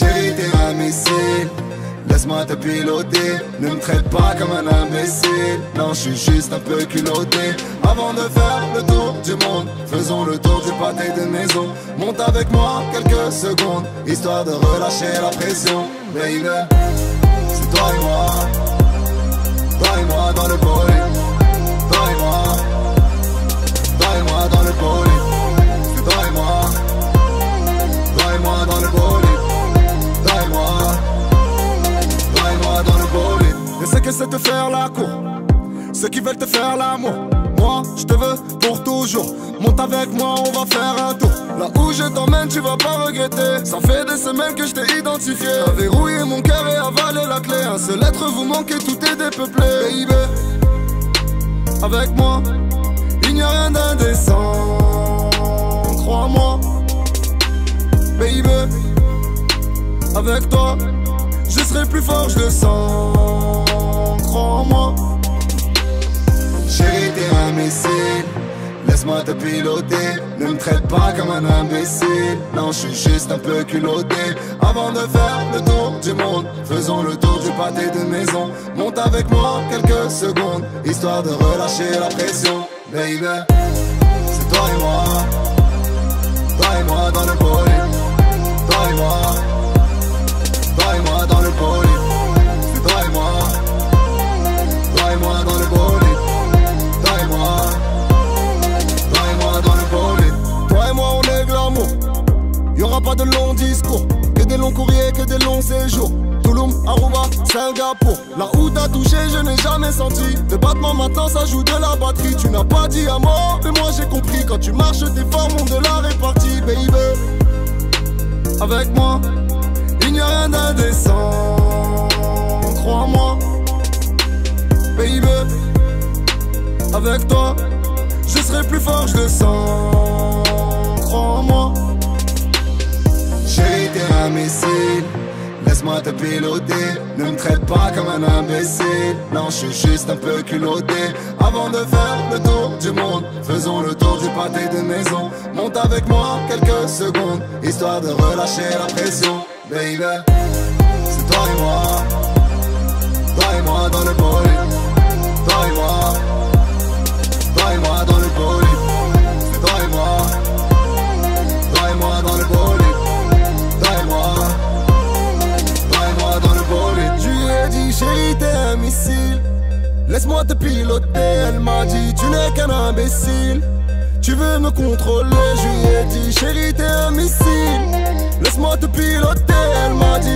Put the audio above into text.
un missile. Laisse-moi te piloter, ne me traite pas comme un imbécile. Non, je suis juste un peu culotté. Avant de faire le tour du monde, faisons le tour du pâté de maison. Monte avec moi quelques secondes, histoire de relâcher la pression. Baby, c'est toi et moi, toi et moi dans le bolide. C'est te faire la cour. Ceux qui veulent te faire l'amour. Moi, je te veux pour toujours. Monte avec moi, on va faire un tour. Là où je t'emmène, tu vas pas regretter. Ça fait des semaines que je t'ai identifié. T'as verrouillé mon cœur et avalé la clé. Un seul être vous manquez, tout est dépeuplé. Baby, avec moi, il n'y a rien d'indécent. Crois-moi, baby, avec toi. Je serai plus fort, je le sens, Chérie, t'es missile, laisse-moi te piloter. Ne me traite pas comme un imbécile, non, je suis juste un peu culotté. Avant de faire le tour du monde, faisons le tour du pâté de maison. Monte avec moi quelques secondes, histoire de relâcher la pression. Baby, c'est toi et moi, Pas de longs discours. Que des longs courriers, que des longs séjours. Touloum, Aruba, Singapour. Là où t'as touché je n'ai jamais senti. De battement maintenant ça joue de la batterie. Tu n'as pas dit à mort mais moi j'ai compris. Quand tu marches tes formes ont de la répartie baby. Avec moi il n'y a rien d'indécent, crois-moi, baby. Avec toi, je serai plus fort, je le sens, crois-moi. Laisse-moi te piloter. Ne me traite pas comme un imbécile, non, je suis juste un peu culotté. Avant de faire le tour du monde, faisons le tour du pâté de maison. Monte avec moi quelques secondes, histoire de relâcher la pression baby C'est toi et moi Toi et moi dans le bolide Laisse-moi te piloter. Elle m'a dit tu n'es qu'un imbécile. Tu veux me contrôler, je lui ai dit chérie t'es un missile. Laisse-moi te piloter, elle m'a dit